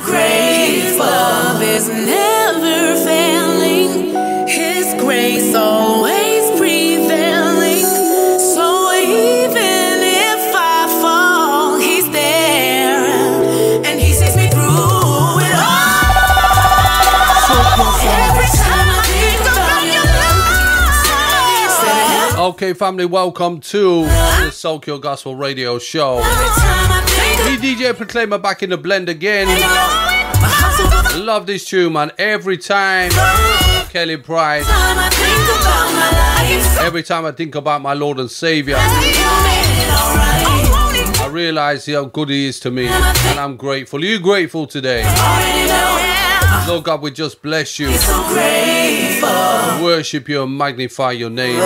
grateful. His love is never failing. His grace always Okay, family, welcome to the Soul Cure Gospel Radio Show. every time I think Me, DJ Proclaima, back in the blend again. my heart's overflowing. Love this tune, man. Every time, Kelly Price. Time I think about my life, Every time I think about my Lord and Savior, you made it alright. Won't it? I realize how good He is to me, and I'm grateful. Are you grateful today? Already know it. Lord God, we just bless you, So grateful. worship you, and magnify your name.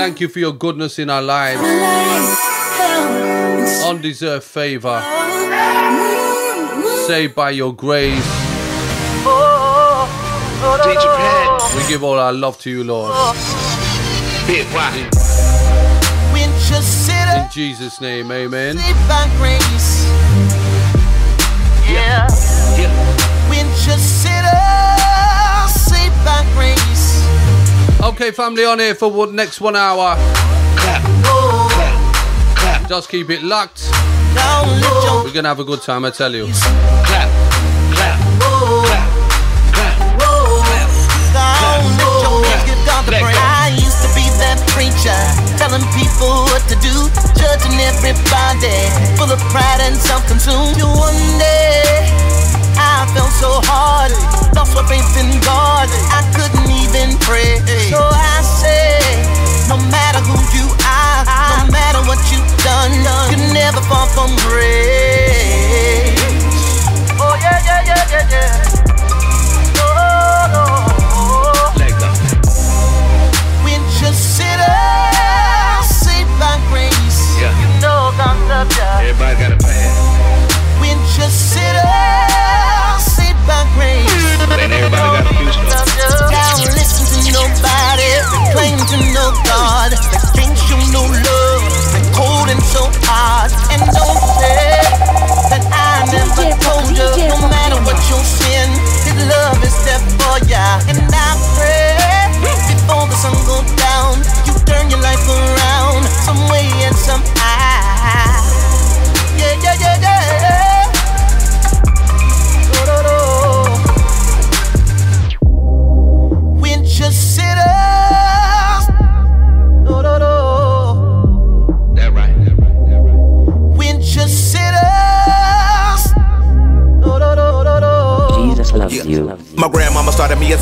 Thank you for your goodness in our lives, undeserved favor, saved by your grace. We give all our love to you, Lord. Big Rock. When you sit In Jesus' name, amen. saved by grace. Yeah. Yeah. When you sit up, saved by grace. Okay, family, on here for what next one hour. Clap, clap, clap, Just keep it locked. We're gonna have a good time, I tell you. the. I used to be that preacher, telling people what to do, judging everybody, full of pride and self-consumed. One day, I felt so hard, lost faith in God. I couldn't even pray. So I said, no matter who you are, no ah. matter what you've done, you never fall from grace. Oh yeah, yeah, yeah, yeah, yeah. Oh, no. Let go. When you sit up, saved by grace. Yeah. You know God loves ya. Everybody got a plan, When you sit up, saved by grace. but ain't everybody got a future. God. That no love. That cold and so hard. And don't say that I never told you. No matter what your sin, His love is there for ya. And I pray before the sun goes down, you turn your life around some way and somehow.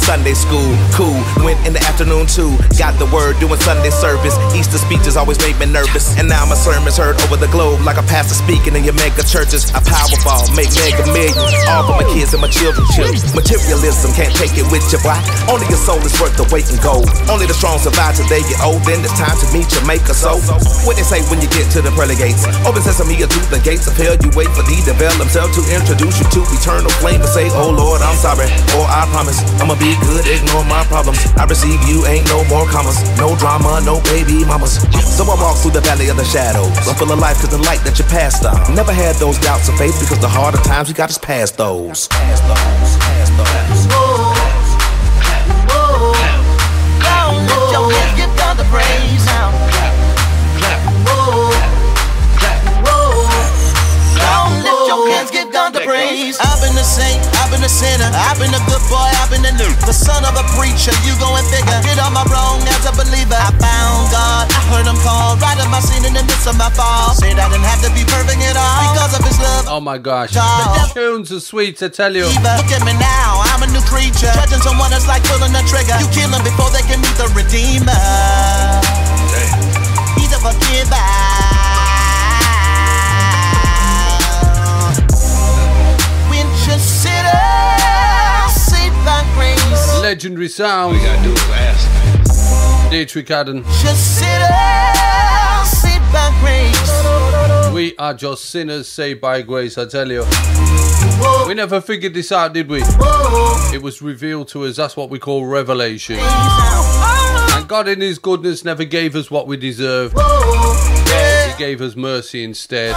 Sunday school. Cool, went in the afternoon too. Got the word doing Sunday service. Easter speeches always made me nervous. And now my sermons heard over the globe like a pastor speaking in your mega churches. I powerball, make mega millions. All for my kids and my children, children. Materialism can't take it with you, boy. Only your soul is worth the weight in gold. Only the strong survive till they get old. Then it's time to meet your maker. So, what they say when you get to the pearly gates? Open sesame or to the gates of hell. You wait for the devil himself to introduce you to eternal flame and say, Oh Lord, I'm sorry. Or I promise I'ma be good, ignore my problems. I receive you, ain't no more commas. No drama, no baby mamas. So I walk through the valley of the shadows. I'm full of life cause the light that you passed on. Never had those doubts of faith because the harder times we got us past those. Past those, past those. Praise. I've been a saint, I've been a sinner, I've been a good boy, I've been a new. The son of a preacher, you go and figure. Did all my wrong as a believer. I found God, I heard him call, right in my sin in the midst of my fall. Said I didn't have to be perfect at all because of his love. Oh my gosh. Child. Tunes are sweet, I tell you. Look at me now, I'm a new creature. Judging someone that's like pulling the trigger. You kill them before they can meet the Redeemer. He's a forgiver. Legendary sound. We gotta do is ask. Dietrich Adden. Just sinners saved by grace. We are just sinners saved by grace, I tell you. We never figured this out, did we? It was revealed to us. That's what we call revelation. And God, in His goodness, never gave us what we deserved. He gave us mercy instead.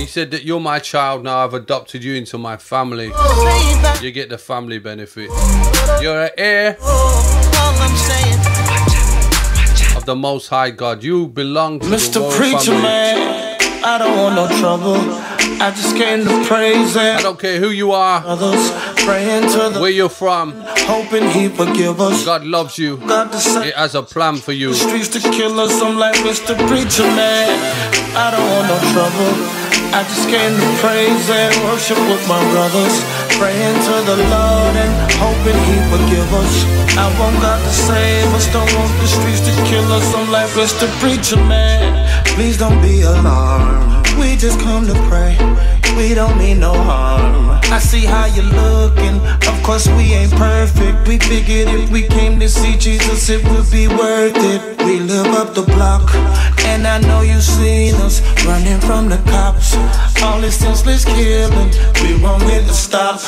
He said that you're my child now. I've adopted you into my family. You get the family benefit. You're an heir All I'm saying, of the Most High God. You belong to the Mr. royal Preacher family. Man, I don't want no trouble. I just came to praise him. I don't care who you are, others, praying to the where you're from. hoping he forgive us. God loves you. God has a plan for you. the streets to kill us. I'm like Mr. Preacher Man, I don't want no trouble. I just came to praise and worship with my brothers, praying to the Lord and hoping He forgive us. I want God to save us, don't want the streets to kill us. I'm like Mr. Preacher Man, please don't be alarmed. We just come to pray. We don't mean no harm. I see how you're looking. Of course, we ain't perfect. We figured if we came to see Jesus, it would be worth it. We live up the block, and I know you seen us running from the cops. All this senseless killing, we let it stop.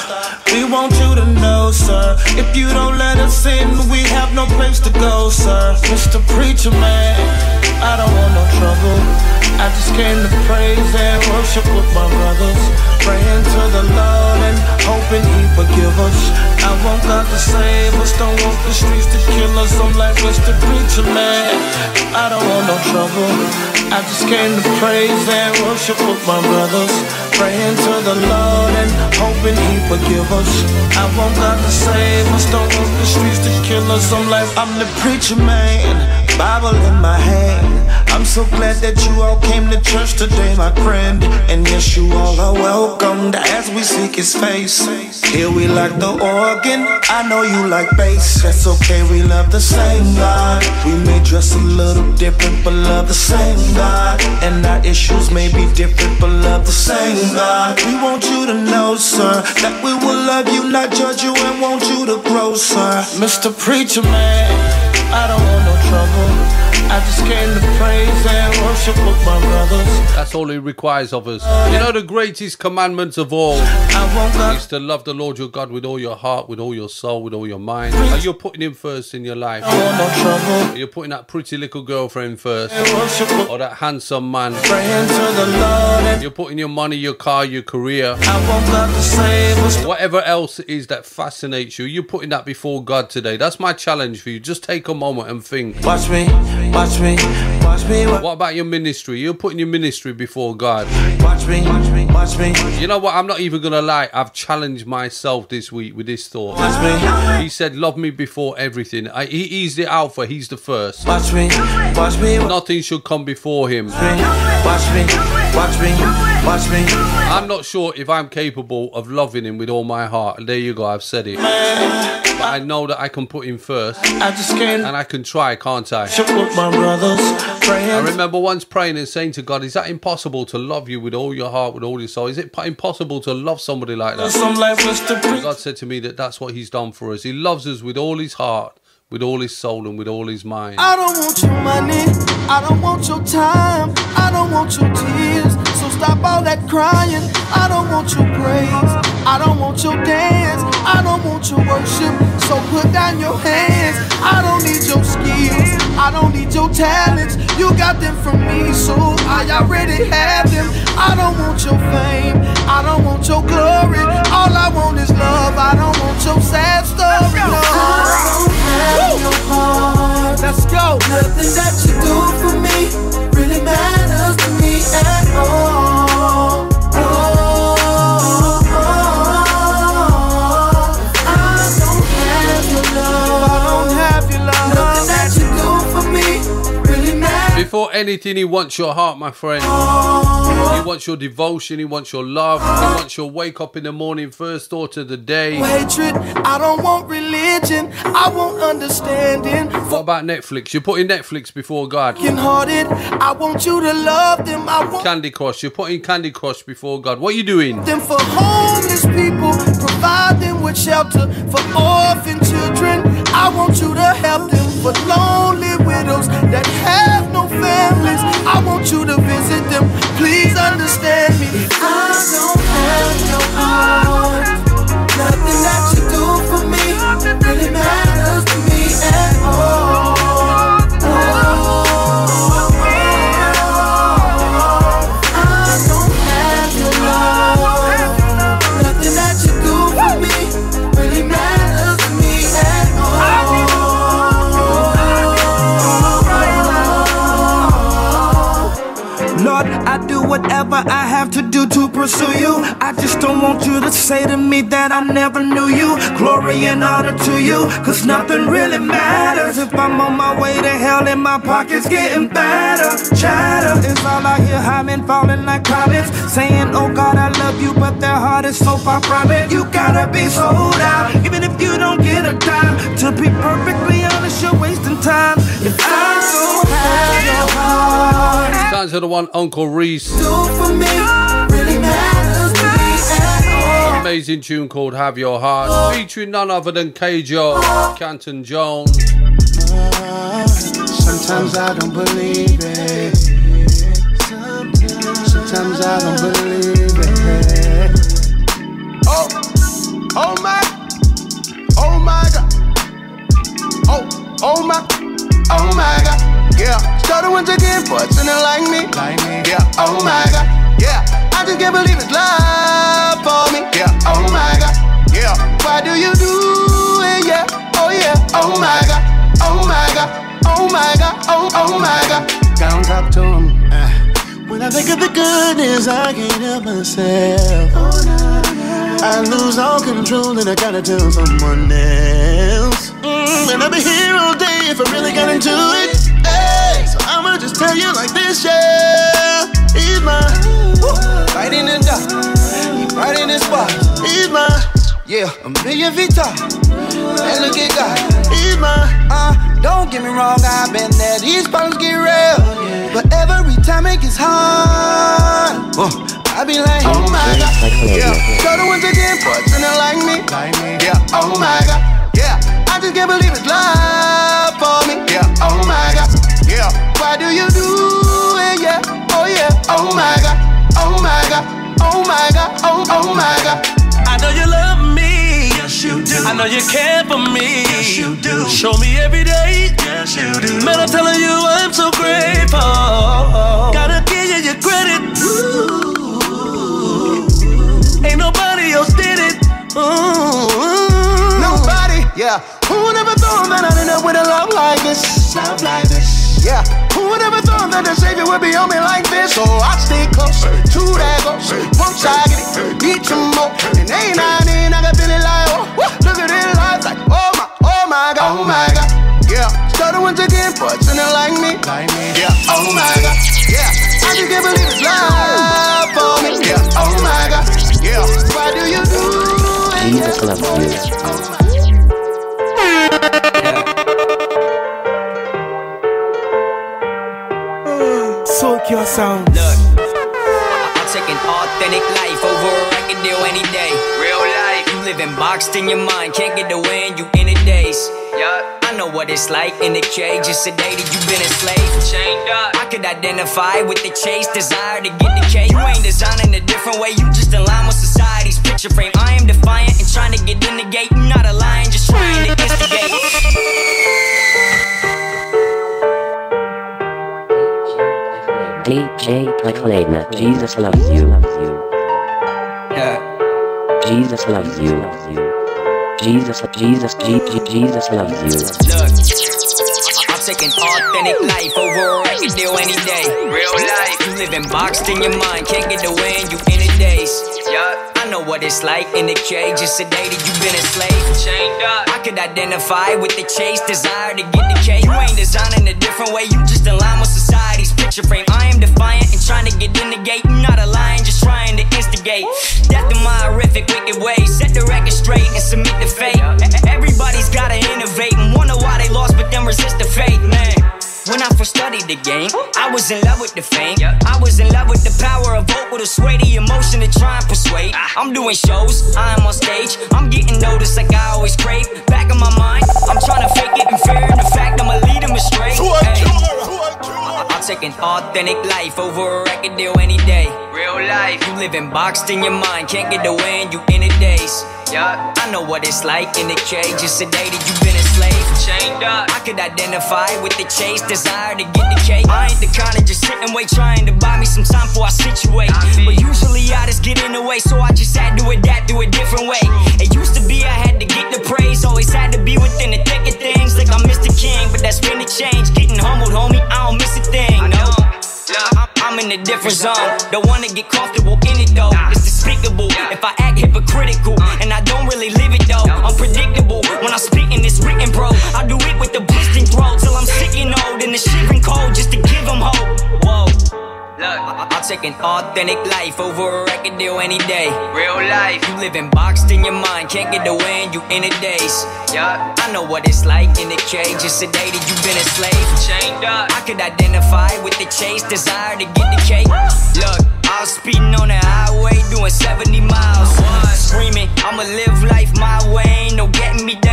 We want you to know, sir. If you don't let us in, we have no place to go, sir. Mr. Preacher Man, I don't want no trouble. I just came to praise and worship with my brothers, praying to the Lord and hoping He forgive us. I want God to save us, don't want the streets to kill us. I'm like Mr. Preacher Man, I don't want no trouble. I just came to praise and worship with my brothers, praying to the Lord and hoping He forgive us. I want God to save us, don't want the streets to kill us. I'm like I'm the preacher man, Bible in my hand. I'm so glad that you all came to church today, my friend. And yes, you all are welcomed as we seek His face. Here we like the organ, I know you like bass. That's okay, we love the same God. We may dress a little different, but love the same God. And our issues may be different, but love the same God. We want you to know, sir, that we will love you, not judge you, and want you to grow, sir. Mr. Preacher Man, I don't want no trouble. I just came to praise and worship with my brothers. That's all He requires of us. You know, the greatest commandment of all I want God is to love the Lord your God with all your heart, with all your soul, with all your mind. Are you putting Him first in your life? I want no trouble. Are you putting that pretty little girlfriend first? And worship with Or that handsome man? praying to the Lord. And You're putting your money, your car, your career, I want God to save us. whatever else it is that fascinates you. You're putting that before God today. That's my challenge for you. Just take a moment and think. Watch me, watch me, watch me, What about your ministry? You're putting your ministry before God. watch me, watch me, You know what? I'm not even gonna lie. I've challenged myself this week with this thought. watch me, He said, "Love me before everything." I, he, he's the Alpha. He's the first. watch me, watch me, Nothing should come before him. me, watch me, watch me, watch me. I'm not sure if I'm capable of loving him with all my heart. There you go. I've said it. But I know that I can put him first. I just can't. And I can try, can't I? My brothers, I remember once praying and saying to God, "Is that impossible to love you with all your heart, with all your soul? Is it impossible to love somebody like that?" God said to me that that's what He's done for us. He loves us with all His heart, with all His soul, and with all His mind. I don't want your money. I don't want your time. I don't want your tears. Stop all that crying. I don't want your praise. I don't want your dance. I don't want your worship. So put down your hands. I don't need your skills. I don't need your talents. You got them from me, so I already have them. I don't want your fame. I don't want your glory. All I want is love. I don't want your sad story. No. I don't have your heart. Let's go. Nothing that you do for me Anything, he wants your heart, my friend. He wants your devotion. He wants your love. He wants your wake up in the morning, first thought of the day. Hatred. I don't want religion. I want understanding. What about Netflix? You're putting Netflix before God. Hearted. I want you to love them. I want Candy Crush. You're putting Candy Crush before God. What are you doing? them for homeless people. Provide them with shelter for orphan children. I want you to help them for lonely widows that have no families. I want you to visit them. Please understand me. I don't have your heart. Nothing that you whatever I have to do to pursue you. I just don't want you to say to me that I never knew you. Glory and honor to you, cause nothing really matters. If I'm on my way to hell and my pocket's getting better. Chatter is all I hear, been falling like college. Saying, oh God, I love you, but their heart is so far from it. You gotta be sold out, even if you don't get a dime. To be perfectly honest, you're wasting time. If I don't have your heart. Sounds to the one Uncle Reece. Amazing tune called Have Your Heart, featuring none other than K-Joe, Canton Jones. Sometimes I don't believe it. Sometimes I don't believe it. Oh, oh my, oh my God. Oh, oh my, oh my God. Yeah, started once again, but it like me. Like me. Yeah, oh my God. Yeah, I just can't believe it's love for me. Yeah, oh my God. Yeah, why do you do it? Yeah, oh yeah, oh my God. Oh my God. Oh my God. Oh, oh my God. Down top to him. When I think of the goodness, I can't help myself. I lose all control and I gotta tell someone else. Mm, and I'll be here all day if I really got into it. Hey, so I'ma just tell you like this, yeah. He's mine. Woo. Right in the dark, he right in the spot. He's mine. Yeah, a million feet tall. And look at God. He's mine. Uh, don't get me wrong, I've been there. These problems get real. But every time it gets hard, uh, I be like, oh my God. Yeah, so the ones again, it like me. Yeah, oh my God. Yeah, I just can't believe it's love Oh, oh my God. I know you love me. Yes, you do. I know you care for me. Yes, you do. Show me every day. Yes, you do. Man, I'm telling you, I'm so grateful. Gotta give you your credit. Ooh. Ain't nobody else did it. Ooh. Nobody, yeah. Who would ever thought that I'd end up with a love like this? Love like this. Yeah. Who would ever that the Savior would be on me like this? So I stay close to that ghost. Once I get it, need some more. And ain't I in, I can feel it like, oh, whoa, look at it life like, oh my, oh my God, oh my God. Yeah, started once again, but it's like me. Like me. Yeah, oh my God. Yeah, I just can't believe it's love for me. Yeah, oh my God. Yeah, why do you do it? Jesus loves you. Song. Look, I'm taking authentic life over a record deal any day. Real life. You living boxed in your mind, can't get the wind, you in the days. Yeah. I know what it's like in the cage, just that you've been enslaved. Chained up. I could identify with the chase, desire to get the cake. You ain't designing a different way, you just align with society's picture frame. I am defiant and trying to get in the gate. You not a lion, just trying to instigate. DJ Proclaim Jesus loves you. Yeah. Jesus loves you. Jesus, Jesus, Jesus, Jesus loves you. Look, I'm taking authentic life over a record deal any day. Real life. You living boxed in your mind, can't get away wind, you in the days. Yeah. I know what it's like in the cage, just that you've been enslaved. Chained up. I could identify with the chase, desire to get the cake. You ain't designing a different way, you just align with society's picture frame. I am defiant and trying to get in the gate. You not a lion, just trying to instigate. Death in my horrific, wicked ways. Set the record straight and submit the fate. Everybody's gotta innovate and wonder why they lost, but then resist the fate, man. When I first studied the game, I was in love with the fame. I was in love with the power of vocal to sway the emotion to try and persuade. I'm doing shows, I'm on stage, I'm getting noticed like I always crave. Back in my mind, I'm trying to fake authentic life over a record deal any day. Real life. You living boxed in your mind, can't get the wind, you in the days. Yeah. I know what it's like in the cage, just that you've been enslaved. Chained up. I could identify with the chase, desire to get the cake. I ain't the kind of just sit and wait, trying to buy me some time before I situate. But usually I just get in the way, so I just had to adapt to a different way. It used to be I had to get the praise, always had to be within the thick of things, like I'm Mr. King. But that's been the change, getting humbled, homie. I don't miss a thing, no. I'm, in a different zone. Don't wanna get comfortable in it though. It's despicable if I act hypocritical and I don't really live it though. Unpredictable when I speak in this written bro. I do it with the blistering throat till I'm sick and old and the shivering cold just to give them hope. Whoa. Look, I- I'll take an authentic life over a record deal any day. Real life. You living boxed in your mind, can't get the wind, you in the daze. Yeah. I know what it's like in the cage, just that you've been enslaved. Chained up. I could identify with the chase, desire to get the cake. Look, I was speeding on the highway, doing 70 miles. Screaming, I'ma live life my way, ain't no getting me down.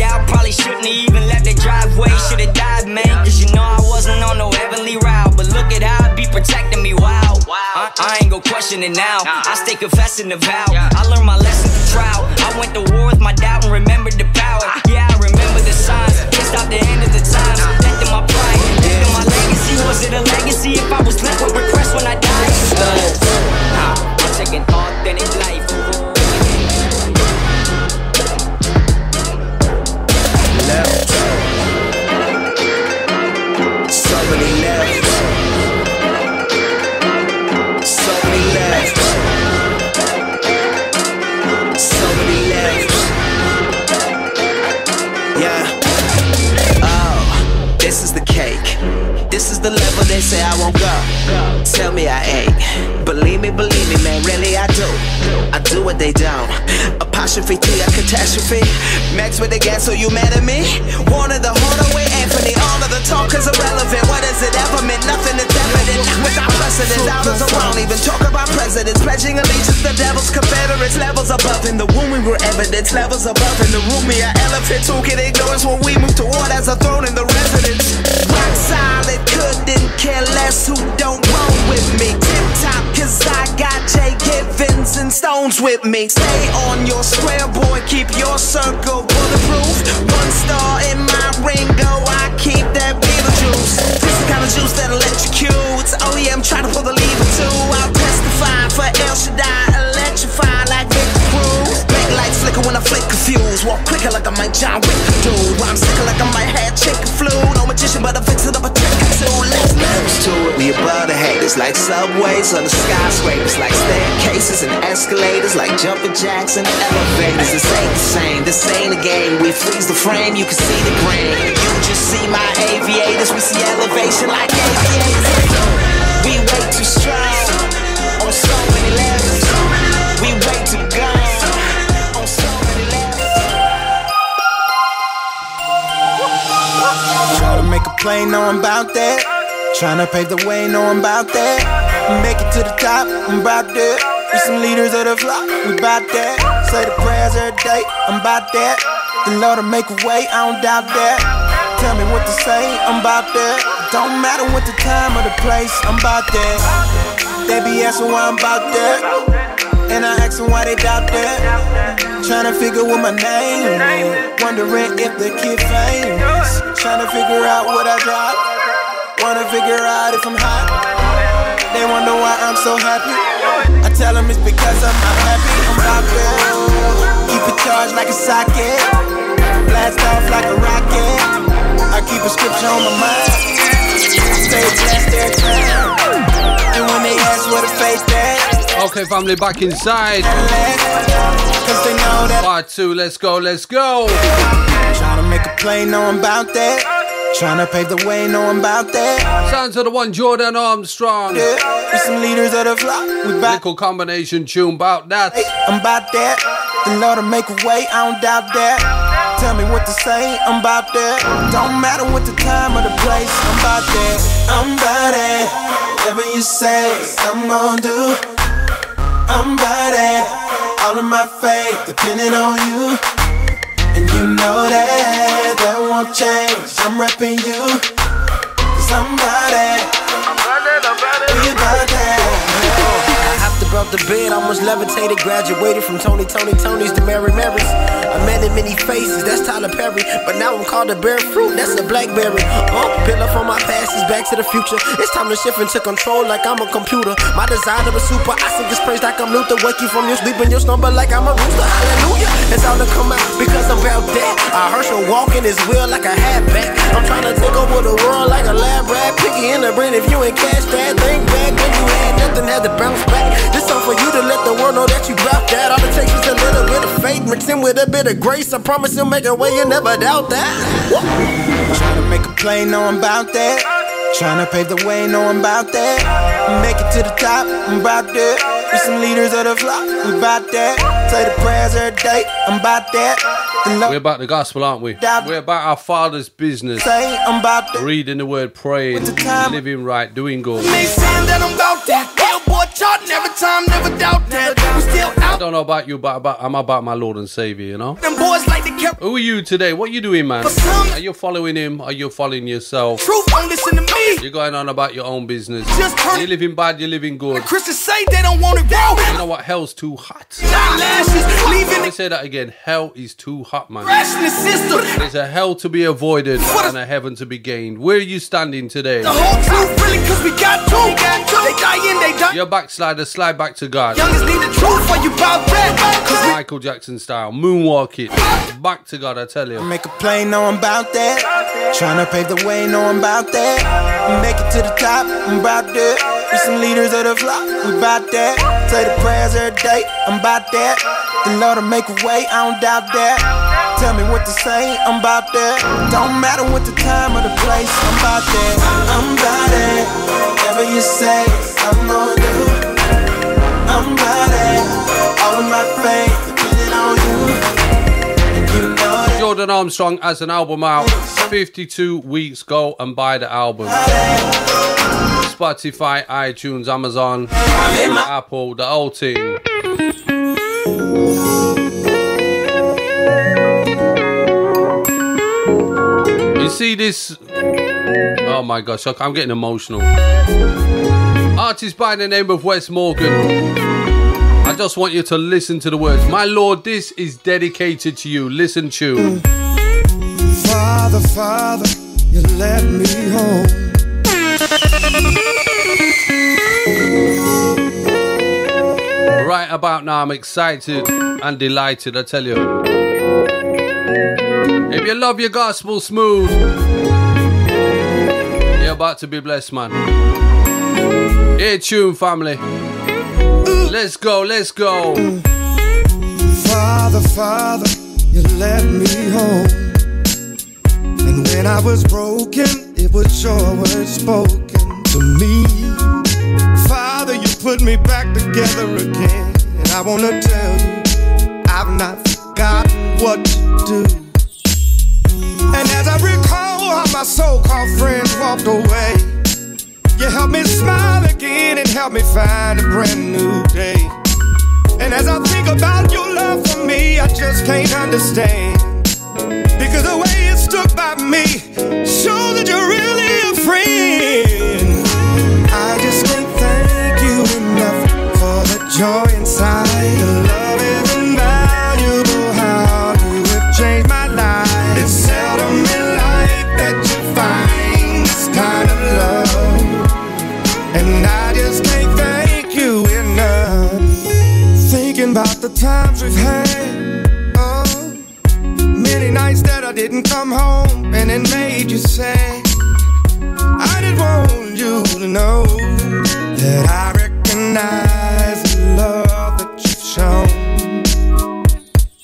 Out, probably shouldn't even left the driveway. Should've died, man, cause you know I wasn't on no heavenly route. But look at how it be protecting me, wow. I, I ain't gon' question it now. I stay confessing the vow. I learned my lesson through trial. I went to war with my doubt and remembered the power. Yeah, I remember the signs. Can't stop the end of the times. Death in my pride, death in my legacy. Was it a legacy if I was left with regrets when I died? Huh, I'm taking authentic life left. So many left. So many left. So many left. Yeah. Oh, this is the cake. This is the level they say I won't go. Tell me I ain't. Believe me, believe me, man, really I do. I do what they don't. Apostrophe T, a catastrophe. Max with the gas, so you mad at me? Wanted the harder way, Anthony. All of the talk is irrelevant. What has it ever meant? Nothing is evident. Without precedent, doubters around. Even talk about presidents. Pledging allegiance to the devils, confederates. Levels above. In the womb, we were evidence. Levels above. In the room, we are elephants. Who can ignore us when we move toward as a throne in the residence? Rock solid, couldn't care less who don't roll with me. Tip top, cause I got Jay Givens and Stones with me. Stay on your square, boy, keep your circle bulletproof. One star in my ring, go, I keep that Beetlejuice. This the kind of juice that electrocutes. Oh yeah, I'm trying to pull the lever too. I'll testify for El Shaddai, electrify like Victor. Flicker when I flick confused. Walk quicker like I might John Wick dude. Rhyme sicker like I might have chicken flu. No magician, but I fix it up a trick or two. Let's levels to it. We above the haters like subways on the skyscrapers, like staircases and escalators, like jumping jacks and elevators. This ain't the same. This ain't a game. We freeze the frame. You can see the grain. You just see my aviators. We see elevation like aviators. We way too strong play, know I'm about that. Tryna pave the way, know I'm about that. Make it to the top, I'm about that. We some leaders of the flock, we about that. Say the prayers every day, I'm about that. The Lord will make a way, I don't doubt that. Tell me what to say, I'm about that. Don't matter what the time or the place, I'm about that. They be asking why I'm about that. And I ask them why they doubt that. Tryna figure what my name is. Wondering if the kid famous. Tryna figure out what I drop. Wanna figure out if I'm hot. They wonder why I'm so happy. I tell them it's because I'm not happy. I'm to keep it charged like a socket. Blast off like a rocket. I keep a scripture on my mind. Stay blessed every time. And when they ask where the faith at. Okay, family, back inside. Part two, let's go, let's go. Trying to make a play, know I'm about that. Trying to pave the way, know I'm about that. Sounds of the one Jordan Armstrong. Yeah, we some leaders of the flock. We back. Little combination tune about that. Hey, I'm about that. The Lord will make a way, I don't doubt that. Tell me what to say, I'm about that. Don't matter what the time or the place, I'm about that. I'm about it. Whatever you say, I'm gonna do. I'm bad all of my faith depending on you. And you know that that won't change. I'm repping you. Cause I'm bad at. We about that above the bed, almost levitated. Graduated from Tony, Tony, Tony's to Mary Mary's. A man in many faces, that's Tyler Perry. But now I'm called a bear fruit, that's a blackberry. Uh, pillar for my past is back to the future. It's time to shift into control like I'm a computer. My design is super, I sing this praise like I'm Luther. Wake you from your sleep and your slumber like I'm a rooster. Hallelujah. It's all to come out because I'm about that. I him walking his wheel like a hatback. I'm trying to take over the world like a lab rat. Picky in the brain if you ain't cash that. Think back when you had nothing, had to bounce back. This song for you to let the world know that you got that. All it takes is a little bit of faith mixed in with a bit of grace. I promise you'll make a way, you never doubt that. Trying to make a play, know I'm about that. Trying to pave the way, know I'm about that. Make it to the top, I'm about that. We some leaders of the flock, we about that. Say the prayers every day, I'm about that. We're about the gospel, aren't we? We're about our Father's business. Say I'm about to reading the word, praying, living right, doing good. Me saying that I'm about that. Every time, never doubt that. We still out. I don't know about you, but about, I'm about my Lord and Savior, you know? Them boys like to care. Who are you today? What you doing, man? Are you following him? Are you following yourself? Truth, don't listen to me. You're going on about your own business. Just turn. You're living bad, you're living good. The Christians say they don't want it raw. You know what? Hell's too hot. Let me say that again. Hell is too hot, man. Crashing the system. There's a hell to be avoided and a heaven to be gained. Where are you standing today? The whole truth, really, cause we got two. They dying, they die. You're backslider, slide back to God. Youngest need the truth for you about that. Michael Jackson style, moonwalk it. Back to God, I tell you. Make a play, know I'm about that. Trying to pave the way, know I'm about that. Make it to the top, I'm about that. We some leaders of the flock, we about that. Say the prayers every day, I'm about that. The Lord will make a way, I don't doubt that. Tell me what to say, I'm about that. Don't matter what the time or the place, I'm about that. I'm about it. Whatever you say, I'm gonna do. I'm. All of my faith on you. Jordan Armstrong has an album out 52 weeks. Go and buy the album. Spotify, iTunes, Amazon, Apple, the whole team. You see this? Oh my gosh, I'm getting emotional. Artist by the name of Wes Morgan. I just want you to listen to the words. My Lord, this is dedicated to you. Listen to. Father, Father, you let me home. Right about now, I'm excited and delighted, I tell you. If you love your gospel smooth, you're about to be blessed, man. Here, tune, family. Let's go, let's go. Father, Father, you let me home. And when I was broken, it was your word spoken to me. Father, you put me back together again. And I wanna tell you, I've not forgotten what to do. And as I recall how my so called friends walked away, you help me smile again and help me find a brand new day. And as I think about your love for me, I just can't understand. Because the way it stood by me shows that you're really a friend. I just can't thank you enough for the joy inside. times we've had. Oh, many nights that I didn't come home and it made you sad. I just want you to know that I recognize the love that you've shown.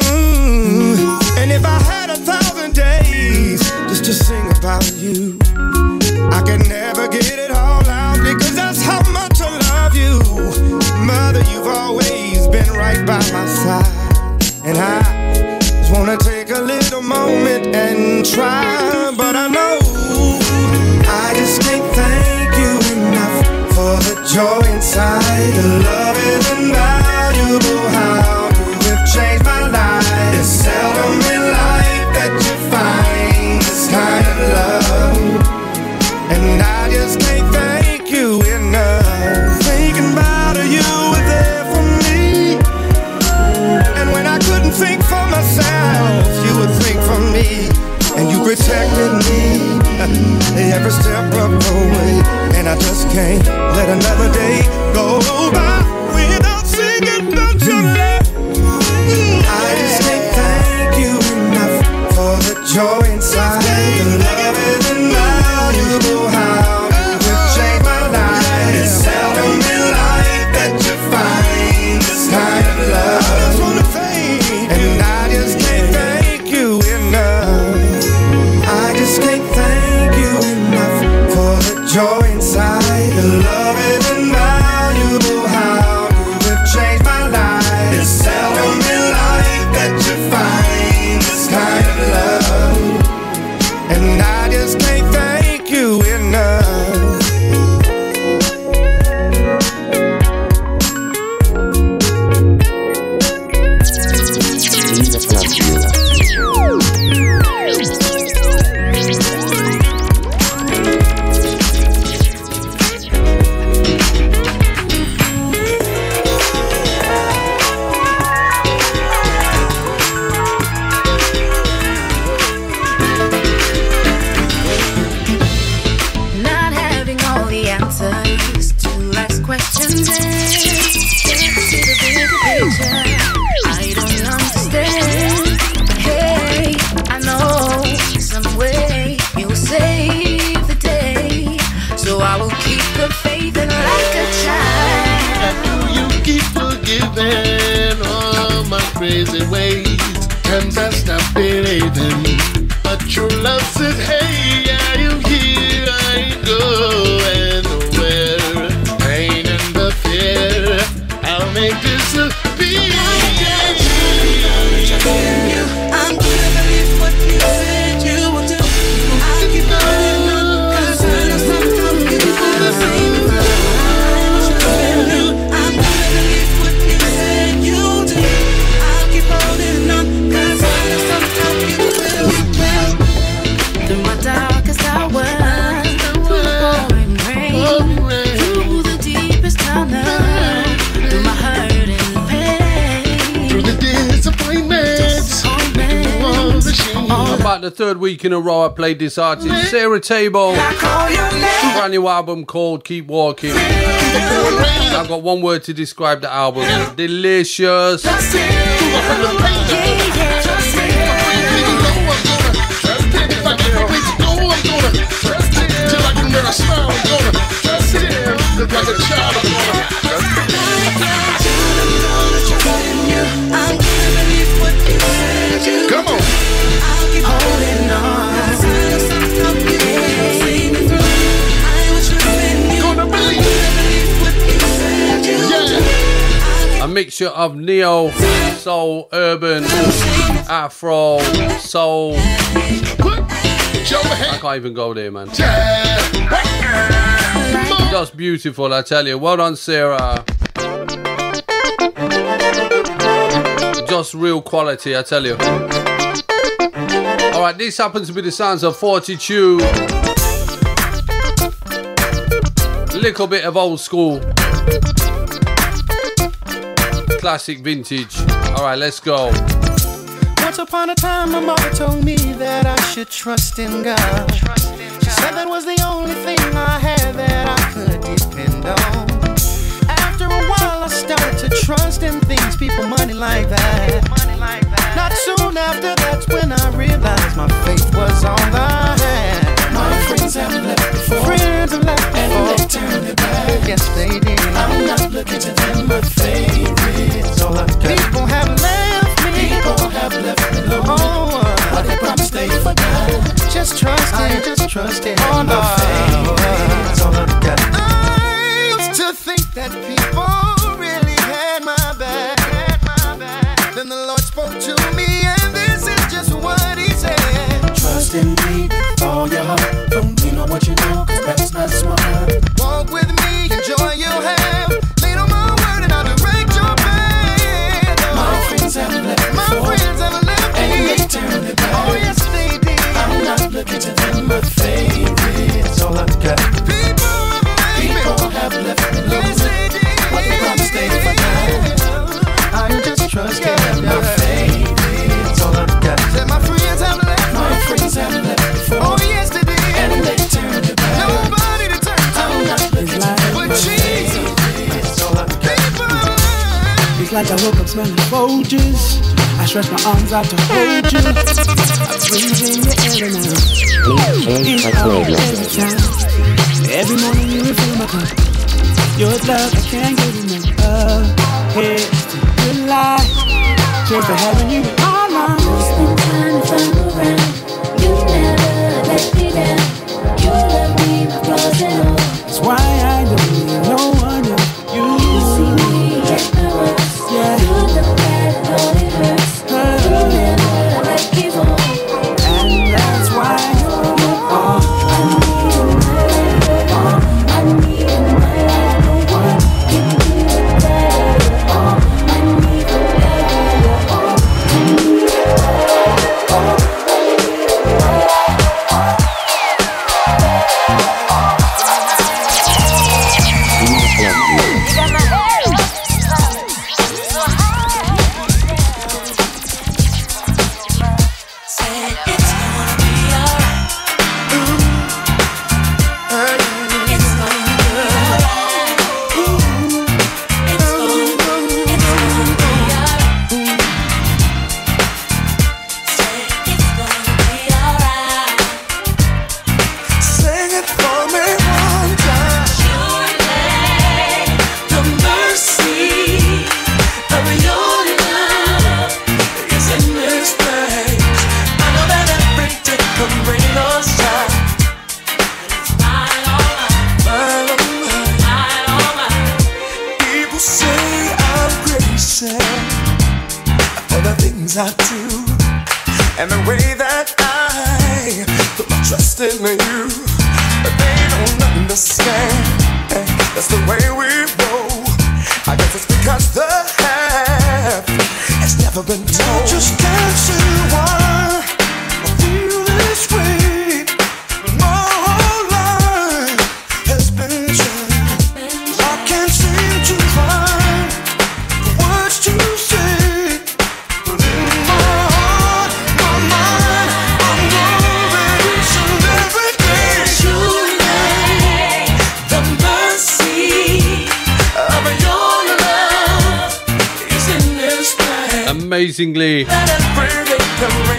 Mm. And if I had a thousand days just to sing about you. try. every step of the way, and I just can't let another day go by. week in a row I played this artist, Sarah Teibo. Brand new album called Keep Walking. I've got one word to describe the album delicious. Like a child, mixture of neo, soul, urban, afro, soul. I can't even go there, man. Just beautiful, I tell you. Well done, Sarah. Just real quality, I tell you. Alright, this happens to be the sounds of Fortitude. Little bit of old school. Classic vintage. Alright, let's go. Once upon a time, my mother told me that I should trust in God. She said that was the only thing I had that I could depend on. After a while, I started to trust in things, people, money like that. Not soon after, that's when I realized my faith was on the hand. My friends have left Yes, they did. I'm not looking to them, my favorites. All I've got. People have left me. People have left me alone. Oh, uh. but they promised they forgot. Just trust it. Just trust it. Oh, no. Favorites. All I've got. I used to think that people really had my back. Then the Lord spoke to me, and this is just what He said. Trust in me all your heart. Don't mean know what you know, cause that's not smart. Looking to them, my favorites. I woke up smelling Folgers. I stretch my arms out to hold you. I breathe in your air now. Please change my radio. Every morning you refill my cup. Your love, I can't get enough of. Here's to good life. Cheers to having you in our lives. Spend time if I'm around. You never let me down. You love me, my flaws and all. That's why I don't and the way that I put my trust in you. But they don't understand. That's the way we roll. I guess it's because the half has never been told. Just can't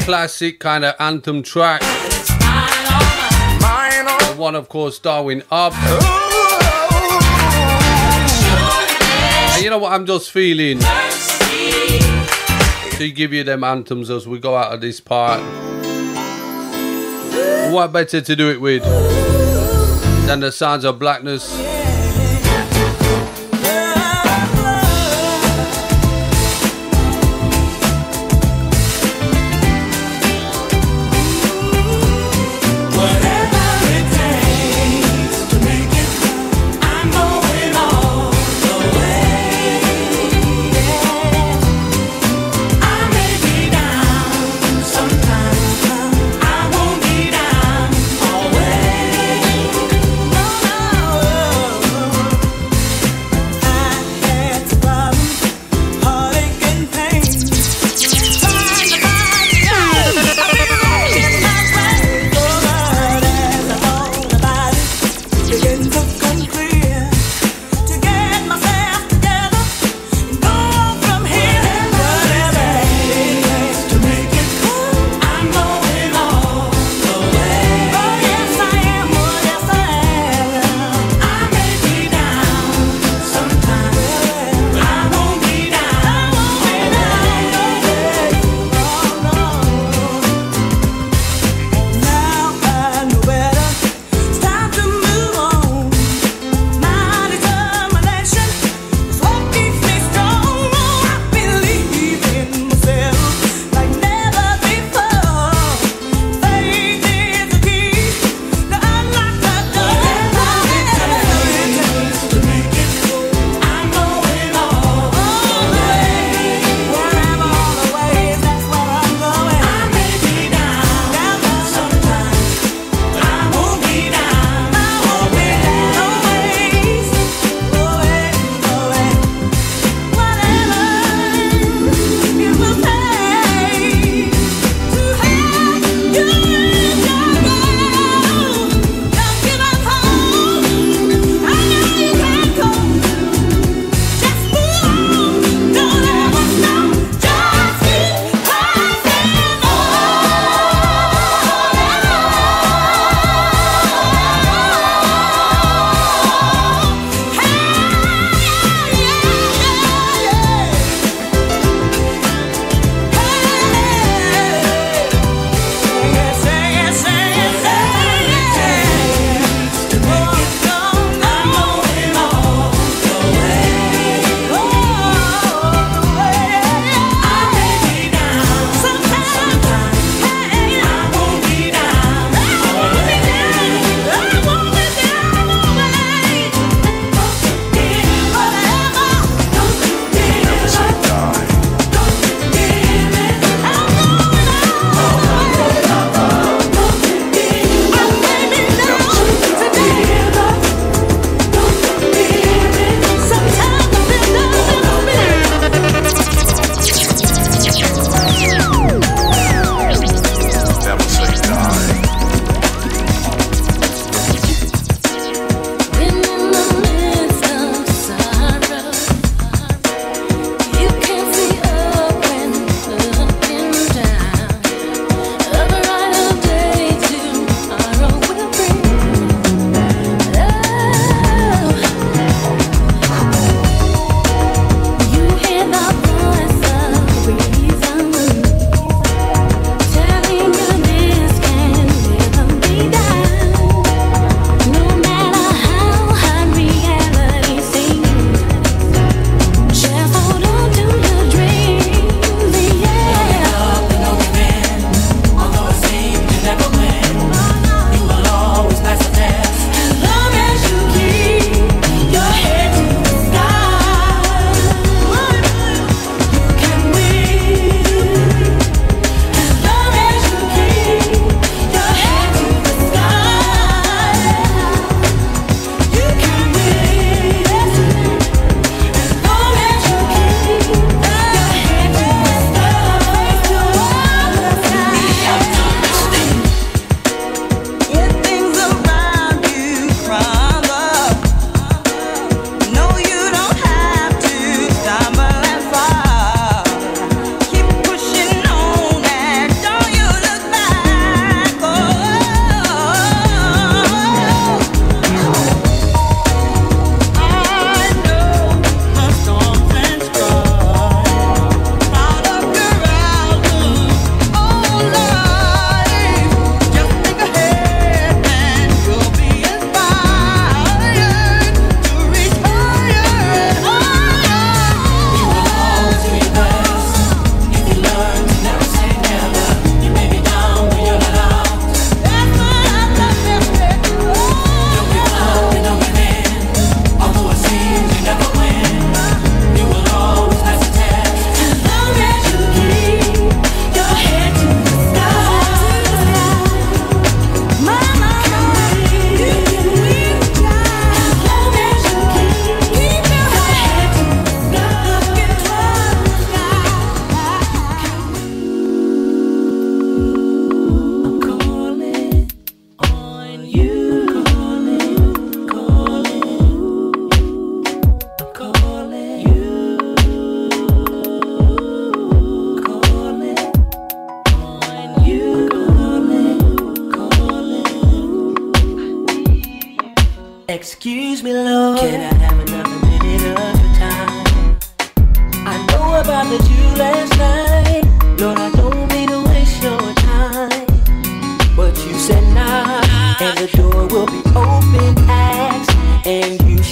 classic kind of anthem track. The one, of course, Darwin Up. And you know what I'm just feeling? To give you them anthems as we go out of this part. What better to do it with than the sounds of blackness?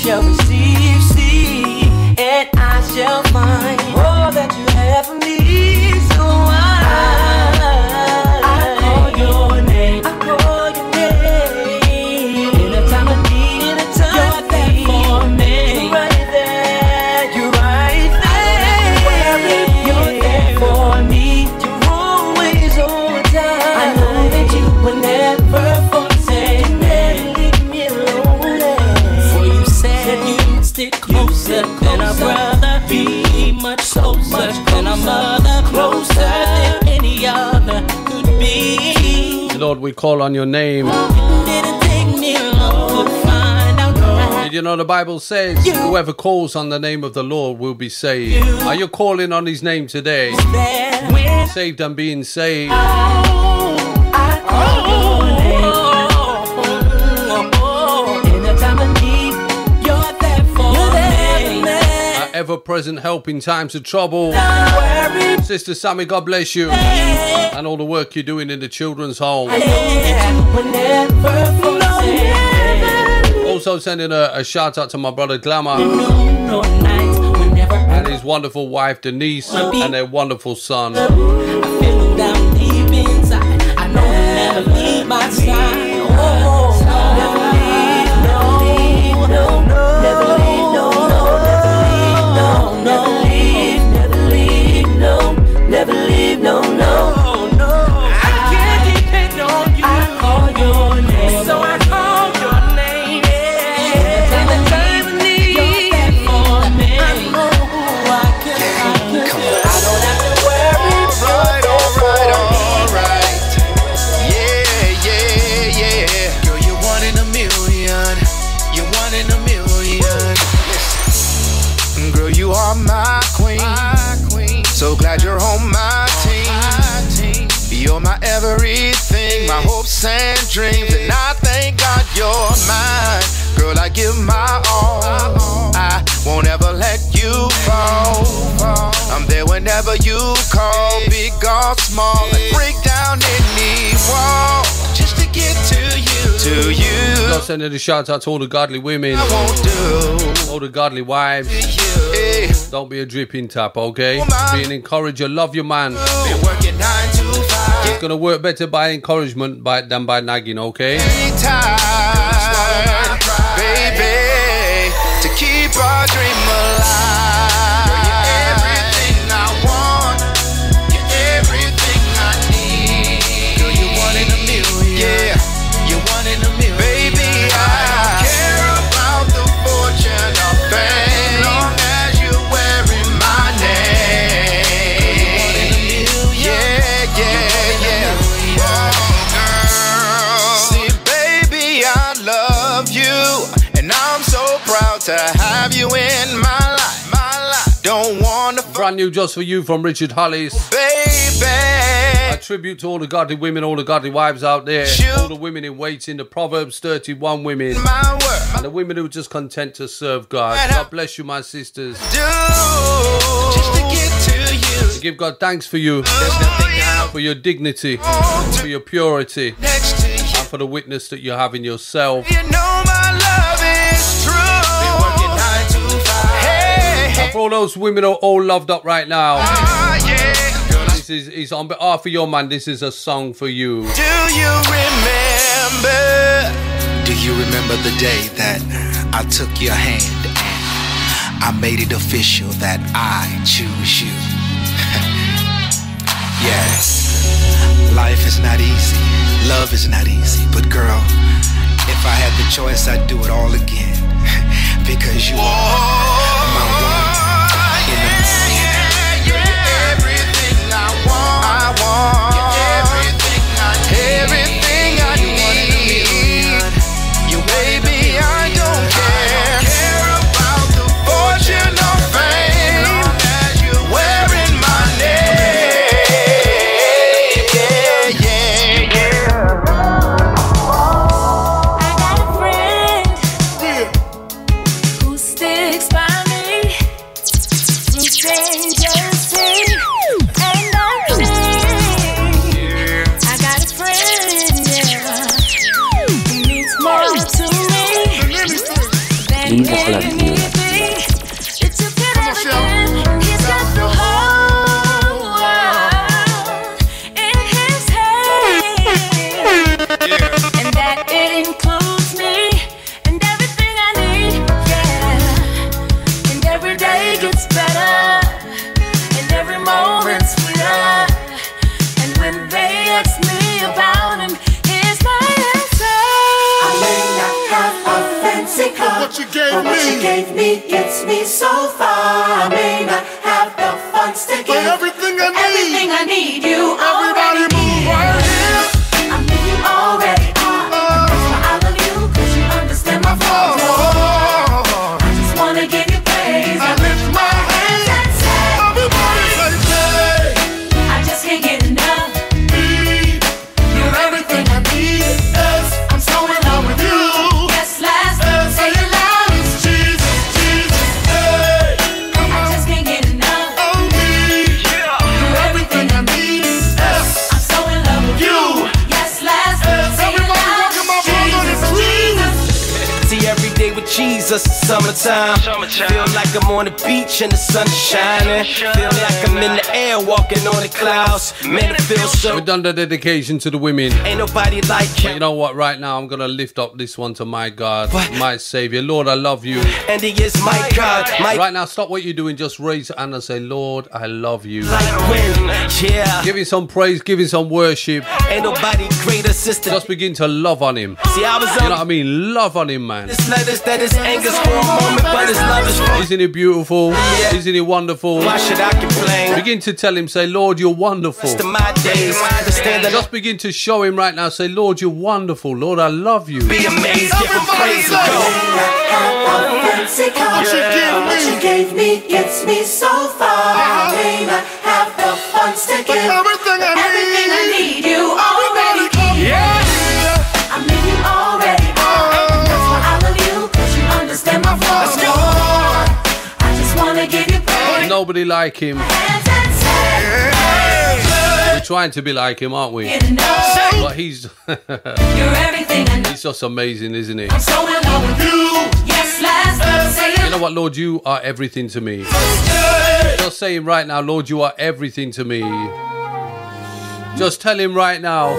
Shall receive. See, and I shall find we call on your name. Did you know the Bible says whoever calls on the name of the Lord will be saved? Are you calling on his name today? Saved and being saved. Oh, ever present help in times of trouble. Sister Sammy, God bless you. And all the work you're doing in the children's home. Also sending a, a shout out to my brother Glamour. And his wonderful wife Denise and their wonderful son. Big or small, and break down any wall just to get to you. To you. Not sending a shout out to all the godly women, all the godly wives. Don't be a dripping tap, okay? Be an encourager. Love your man. Been working nine to five. It's gonna work better by encouragement by, than by nagging, okay? Anytime, new just for you from Richard Hollis. baby. A tribute to all the godly women, all the godly wives out there, all the women in waiting, the Proverbs 31 women, and the women who are just content to serve God. God bless you, my sisters. Just to to you. Give God thanks for you, oh, for your dignity, oh, for your purity, and for the witness that you have in yourself. You know for all those women who are all loved up right now, ah, this is, is on behalf of your man. This is a song for you. Do you remember? Do you remember the day that I took your hand and I made it official that I choose you? yes, life is not easy, love is not easy, but girl, if I had the choice, I'd do it all again because you are me me so far. I may not have the funds to give, But everything I need. everything. I need, you Everybody on the sun shining. Feel walking on the clouds. Man, it feels so. We've done the dedication to the women. Ain't nobody like But you know what? Right now, I'm gonna lift up this one to my God, What? my Savior. Lord, I love you. And he is my God. My Right now, stop what you're doing. Just raise your hand and say, Lord, I love you. like wind. Yeah. Give him some praise. Give him some worship. Ain't nobody greater, sister. Just begin to love on him. See, I was You know what I mean? Love on him, man. this letters that is anger's for a moment, but his love is for. Isn't he beautiful? Isn't he wonderful? Why should I complain? Begin to tell him, say, Lord, you're wonderful. Rest of my days, to stand Just begin to show him right now. Say, Lord, you're wonderful. Lord, I love you. be amazed, give him praise go. Fancy What you give what you gave me gets me so far. I may not have the funds to give, everything I everything I need. Nobody like him. Hands and say, We're trying to be like him, aren't we? But he's You're everything I need. he's just amazing, isn't he? I'm so in love with you. Yes, last, say it. You know what, Lord, you are everything to me. Just say him right now, Lord, you are everything to me. Just tell him right now.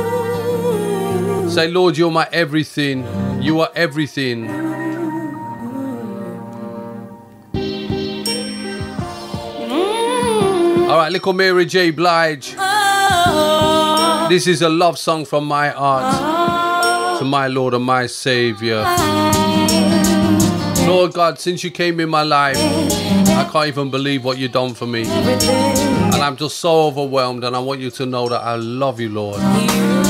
Say, Lord, you're my everything. You are everything. All right, little Mary J. Blige. This is a love song from my heart to my Lord and my Savior. Lord God, since you came in my life, I can't even believe what you've done for me. And I'm just so overwhelmed, and I want you to know that I love you, Lord. It's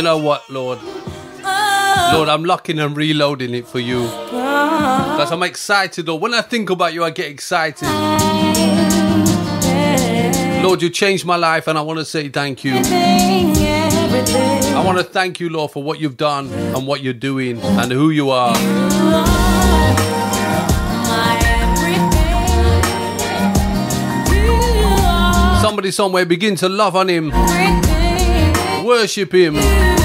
You know what, Lord? Lord, I'm locking and reloading it for you. Because I'm excited, Lord. When I think about you, I get excited. Lord, you changed my life, and I want to say thank you. I want to thank you, Lord, for what you've done and what you're doing and who you are. Somebody somewhere begin to love on him, worship him.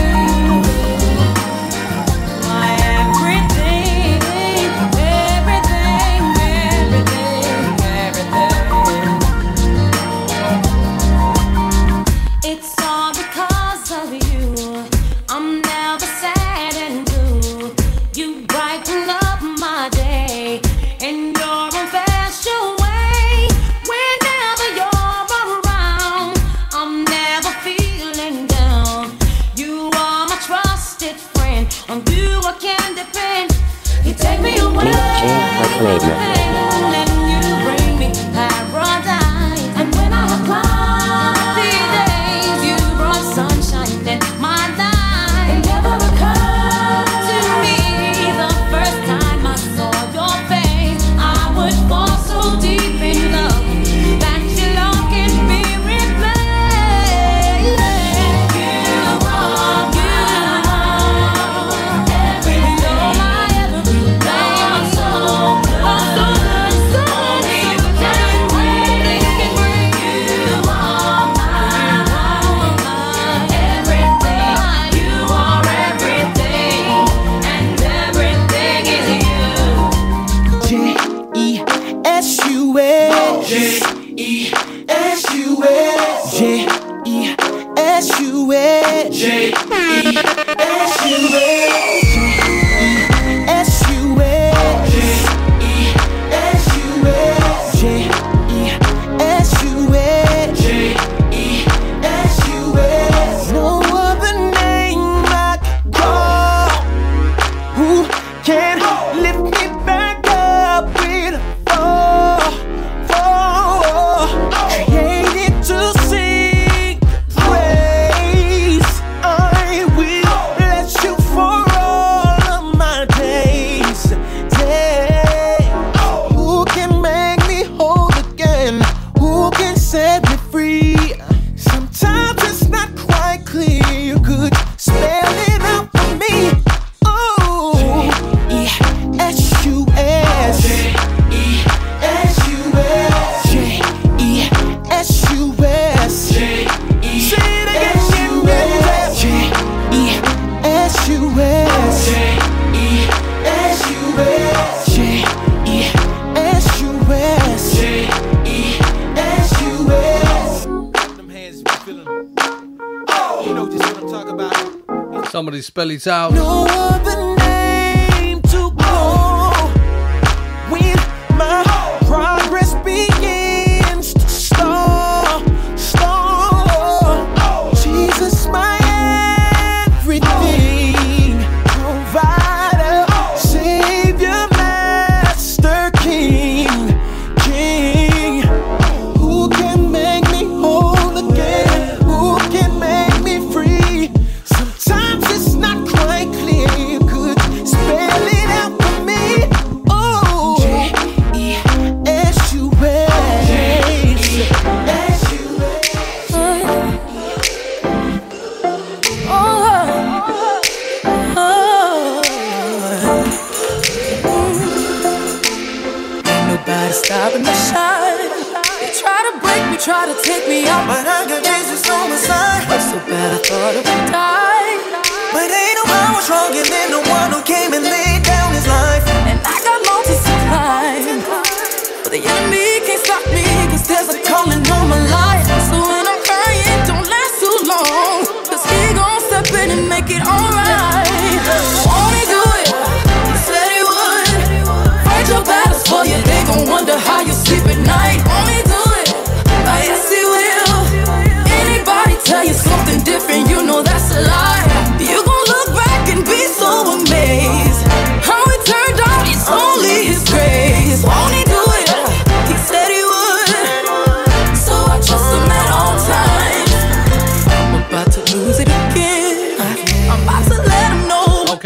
Try to take me out, but I got Jesus on my side. So bad I thought I would die. But ain't no power stronger than the one who came and laid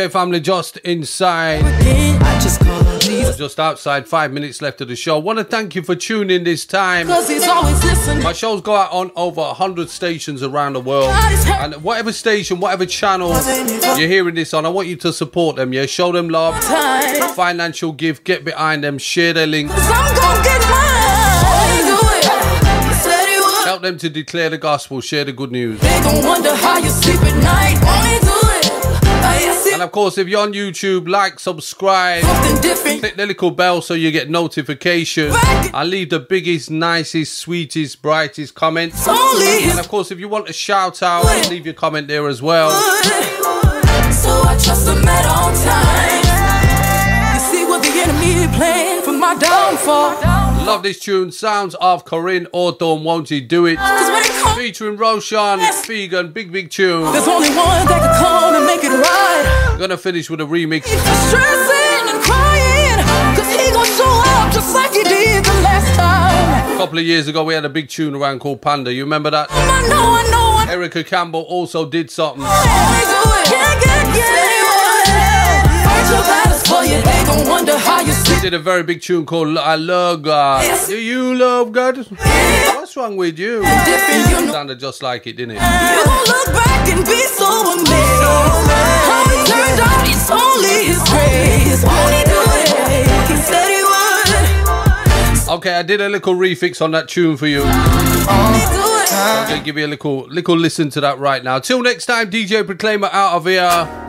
family, just inside. Just call on Jesus. Just outside, five minutes left of the show. Want to thank you for tuning this time. Cause he's always listening. My shows go out on over 100 stations around the world. And whatever station, whatever channel you're hearing this on, I want you to support them, yeah? Show them love, financial gift, get behind them, share their link. I'm gon' get mine. Won't he do it? He said he would. Help them to declare the gospel, share the good news. And of course, if you're on YouTube, like, subscribe, click the little bell so you get notifications. I leave the biggest, nicest, sweetest, brightest comments. And of course, if you want a shout out, leave your comment there as well. So I trust him at all times. You see what the enemy playing for my downfall. Love this tune, Sounds of Koryn Hawthorne, Won't He Do It? Featuring Roshon, yes. Big, big tune. There's only one that can come and make it right. Gonna finish with a remix. A couple of years ago, we had a big tune around called Panda. You remember that? I know, I know. Erica Campbell also did something for Did a very big tune called I Love God. Do you love God? What's wrong with you? It Sounded just like it, didn't it? You won't look back and be so amazed. How it turned out, it's only His grace. Do it. He said He would. Okay, I did a little refix on that tune for you. Okay, I'm gonna give you a little, little listen to that right now. Till next time, DJ Proclaima out of here.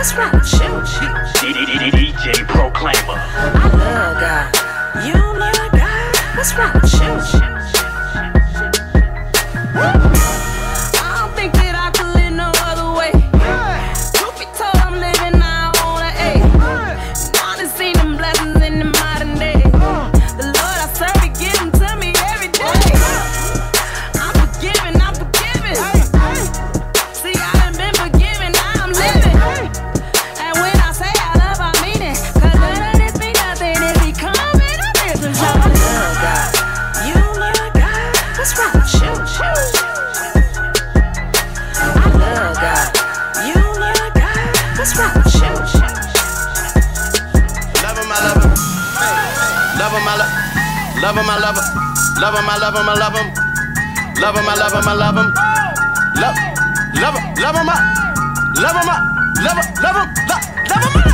What's wrong with you? DJ Proclaima. I love God. You love God. What's wrong with you? Love him, I love him. Love him, I love him, I love him. Love him, I love him, I love him. Love, love him, love him, I love him, I love him, love him, love him.